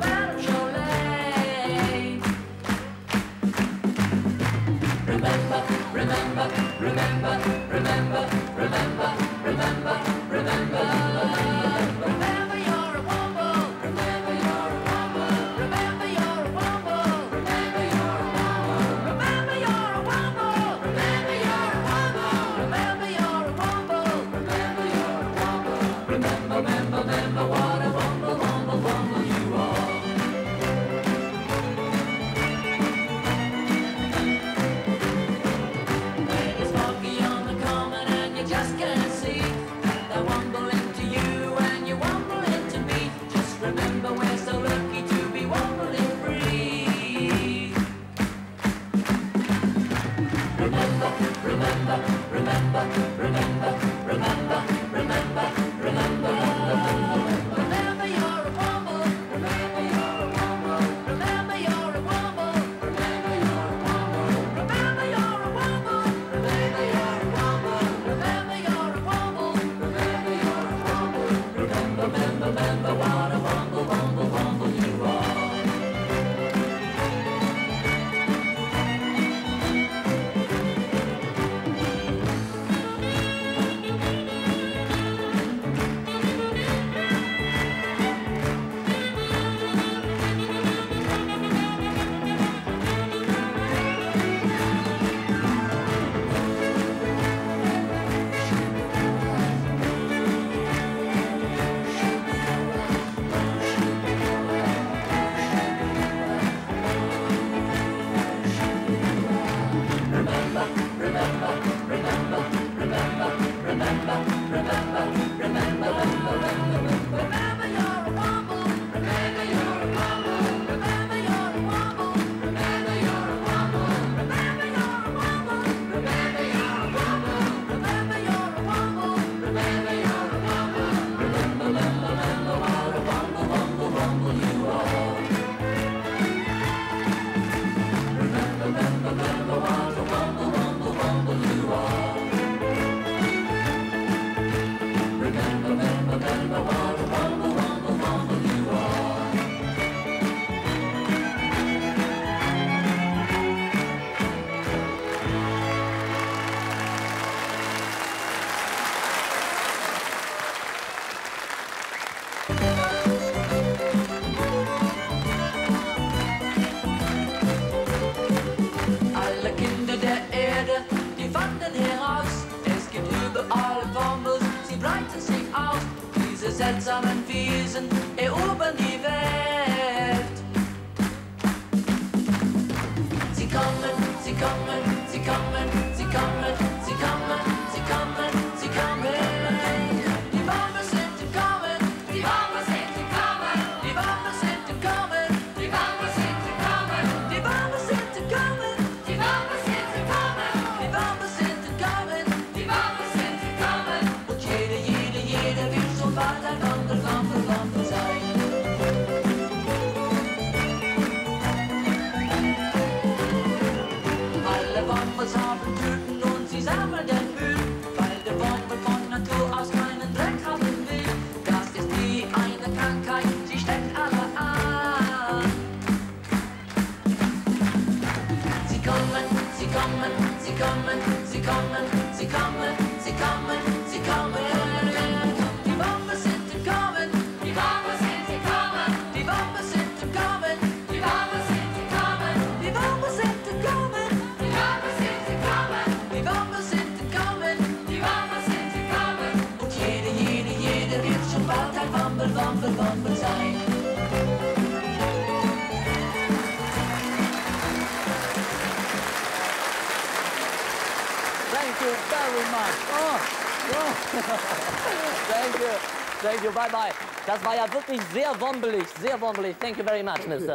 around. Remember. raus. Es gibt überall Bombos, sie breiten sich aus. Diese seltsamen Wiesen erobern die Welt. kommen, sie kommen. so much. Oh, oh. Thank you. Thank you. Bye bye. Das war ja wirklich sehr wombelig, sehr wombelig. Thank you very much, Mister.